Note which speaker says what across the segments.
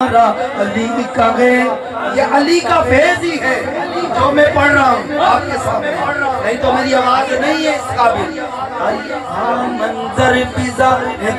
Speaker 1: علی کا گئے یہ علی کا فیض ہی ہے جو میں پڑھ رہا ہوں، آپ کے سامنے۔ نہیں تو میری آواز نہیں ہے اس قابل۔ ہاں، منظر پیزا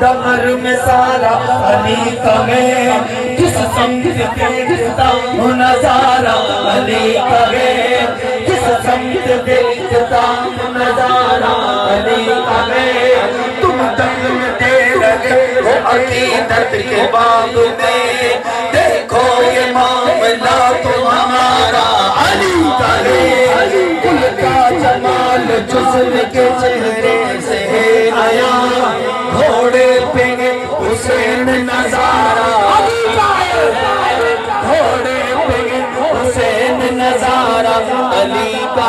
Speaker 1: دغر میں سارا علی کا گئے جس سمت دیکھتا ہوں نظارہ، علی کا گئے جس سمت دیکھتا ہوں نظارہ، علی کا گئے تم دنگ میں دے لگے وہ عقیدت کے باب میں جسم کے چہرے سے آیا۔ گھوڑے پہ حسین نظارہ۔ گھوڑے پہ حسین نظارہ۔ علی کا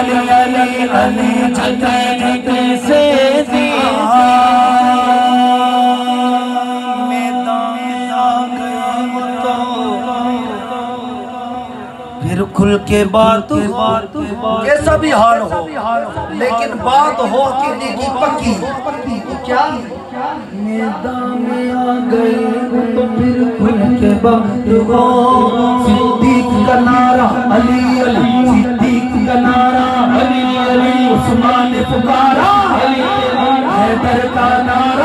Speaker 1: علی علی علی جھٹے جتے سے پھر کھل کے بات کیسا بھی حال ہو لیکن بات ہو اکیلے کی پکی کیا میدان میں آ گئے تو پھر کھل کے بات ہو۔ حیدر کا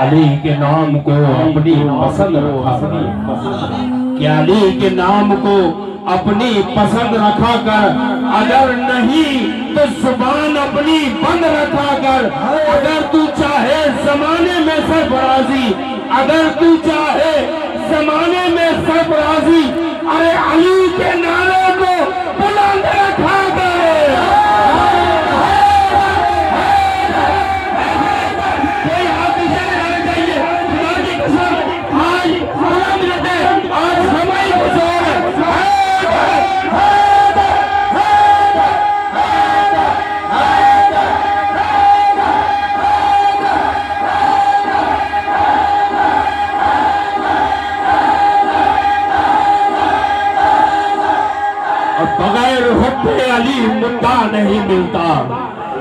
Speaker 1: علی کے
Speaker 2: نام کو اپنی پسند رکھا کہ علی کے نام کو اپنی پسند رکھا کر اگر نہیں تو زبان اپنی بند رکھا کر اگر تو چاہے زمانے میں سرفرازی اگر تو چاہے زمانے میں سرفرازی مدعا نہیں ملتا۔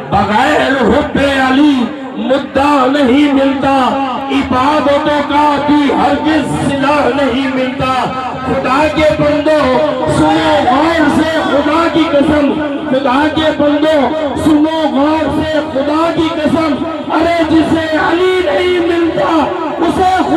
Speaker 2: بغیر حب علی مدعا نہیں ملتا۔ عبادتوں کا بھی ہرگز صلح نہیں ملتا۔ خدا کے بندو سنو غور سے خدا کی قسم۔ خدا کے بندو سنو غور سے خدا کی قسم۔ ارے جسے علی نہیں ملتا، اسے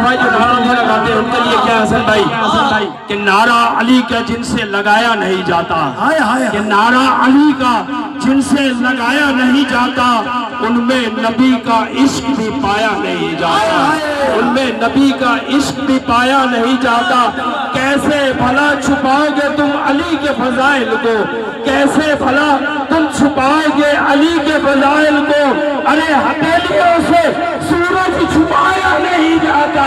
Speaker 2: اور مسلم بھائی جو ہیں ان کے لیے کیا ہے حسن بھائی؟ کہ نعرہ علی کا جن سے لگایا نہیں جاتا کہ نعرہ علی کا جن سے لگایا نہیں جاتا ان میں نبی کا عشق بھی پایا نہیں جاتا۔ ان میں نبی کا عشق بھی پایا نہیں جاتا۔ کیسے بھلا چھپاؤ گے تم علی کے فضائل کو؟ کیسے بھلا تم چھپاؤ گے علی کے فضائل کو؟ ارے ہتھیلیوں سے سورج چھپایا نہیں جاتا۔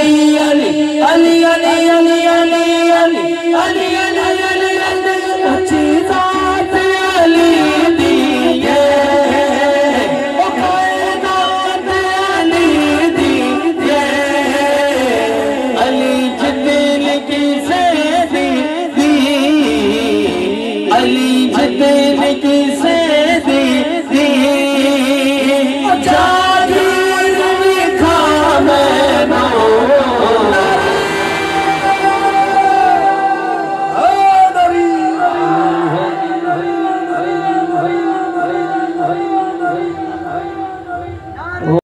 Speaker 1: Baby, make